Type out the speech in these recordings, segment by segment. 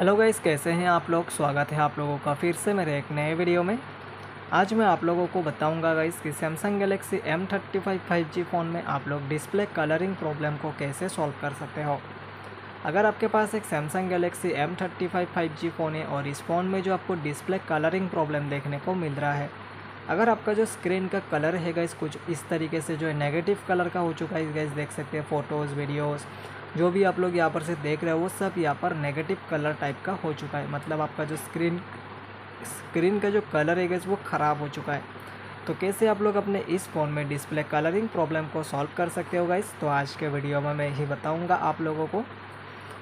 Hello guys, कैसे हैं आप लोग? स्वागत है आप लोगों का फिर से मेरे एक नए वीडियो में। आज मैं आप लोगों को बताऊँगा गाइस कि Samsung Galaxy M thirty five five G phone में आप लोग डिस्प्ले कलरिंग प्रॉब्लम को कैसे सॉल्व कर सकते हो। अगर आपके पास एक Samsung Galaxy M thirty five five G phone है और इस फ़ोन में जो आपको डिस्प्ले कलरिंग प्रॉब्लम देखने को मिल रहा है, अगर आपका जो स्क्रीन का कलर है गाइस कुछ इस तरीके से जो है नेगेटिव कलर का हो चुका है, गाइस देख सकते हैं फ़ोटोज़ वीडियोज़ जो भी आप लोग यहाँ पर से देख रहे हो, वो सब यहाँ पर नेगेटिव कलर टाइप का हो चुका है। मतलब आपका जो स्क्रीन स्क्रीन का जो कलर है गैस वो ख़राब हो चुका है। तो कैसे आप लोग अपने इस फ़ोन में डिस्प्ले कलरिंग प्रॉब्लम को सॉल्व कर सकते हो गाइस तो आज के वीडियो में मैं यही बताऊँगा आप लोगों को।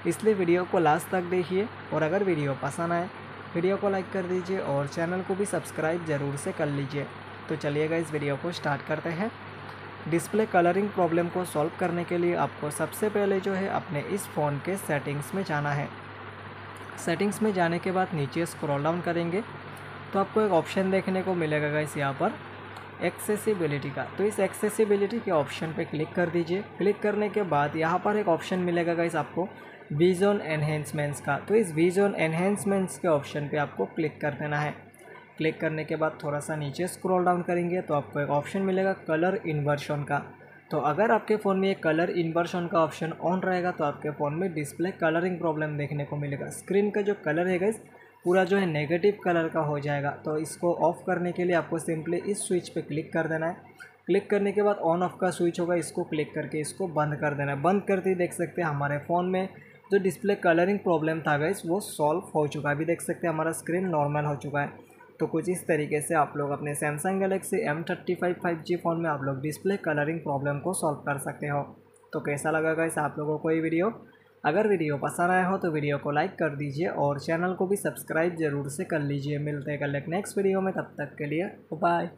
इसलिए वीडियो को लास्ट तक देखिए और अगर वीडियो पसंद आए वीडियो को लाइक कर दीजिए और चैनल को भी सब्सक्राइब ज़रूर से कर लीजिए। तो चलिएगा इस वीडियो को स्टार्ट करते हैं। डिस्प्ले कलरिंग प्रॉब्लम को सॉल्व करने के लिए आपको सबसे पहले जो है अपने इस फ़ोन के सेटिंग्स में जाना है। सेटिंग्स में जाने के बाद नीचे स्क्रॉल डाउन करेंगे। तो आपको एक ऑप्शन देखने को मिलेगा गाइस यहाँ पर, एक्सेसिबिलिटी का। तो इस एक्सेसिबिलिटी के ऑप्शन पे क्लिक कर दीजिए। क्लिक करने के बाद यहाँ पर एक ऑप्शन मिलेगा गाइस आपको, विजन एनहेंसमेंट्स का। तो इस विजन एनहेंसमेंट्स के ऑप्शन पे आपको क्लिक कर देना है। क्लिक करने के बाद थोड़ा सा नीचे स्क्रॉल डाउन करेंगे तो आपको एक ऑप्शन मिलेगा कलर इन्वर्शन का। तो अगर आपके फ़ोन में ये कलर इन्वर्शन का ऑप्शन ऑन रहेगा तो आपके फ़ोन में डिस्प्ले कलरिंग प्रॉब्लम देखने को मिलेगा। स्क्रीन का जो कलर है गाइस पूरा जो है नेगेटिव कलर का हो जाएगा। तो इसको ऑफ़ करने के लिए आपको सिंपली इस स्विच पे क्लिक कर देना है। क्लिक करने के बाद ऑन ऑफ़ का स्विच होगा, इसको क्लिक करके इसको बंद कर देना है। बंद करते ही देख सकते हैं हमारे फ़ोन में जो डिस्प्ले कलरिंग प्रॉब्लम था गाइस वो सॉल्व हो चुका है। अभी देख सकते हैं हमारा स्क्रीन नॉर्मल हो चुका है। तो कुछ इस तरीके से आप लोग अपने Samsung Galaxy M thirty five five G phone में आप लोग डिस्प्ले कलरिंग प्रॉब्लम को सॉल्व कर सकते हो। तो कैसा लगा गाइस आप लोगों को ये वीडियो अगर वीडियो पसंद आया हो तो वीडियो को लाइक कर दीजिए और चैनल को भी सब्सक्राइब ज़रूर से कर लीजिए। मिलते हैं कल नेक्स्ट वीडियो में, तब तक के लिए बाय